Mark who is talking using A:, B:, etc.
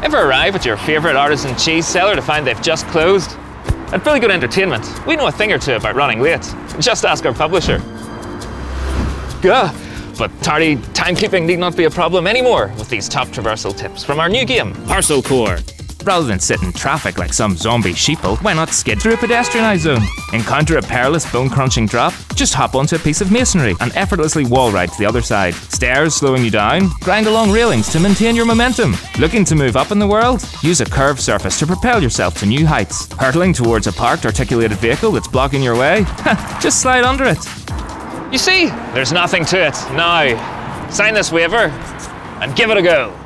A: Ever arrive at your favourite artisan cheese seller to find they've just closed? At Billy Goat Entertainment, we know a thing or two about running late. Just ask our publisher. Gah! But tardy timekeeping need not be a problem anymore with these top traversal tips from our new game,
B: Parcel Corps.
C: Rather than sit in traffic like some zombie sheeple, why not skid through a pedestrianised zone? Encounter a perilous bone crunching drop? Just hop onto a piece of masonry and effortlessly wall ride to the other side. Stairs slowing you down? Grind along railings to maintain your momentum. Looking to move up in the world? Use a curved surface to propel yourself to new heights. Hurtling towards a parked articulated vehicle that's blocking your way? Just slide under it.
A: You see, there's nothing to it. Now, sign this waiver and give it a go.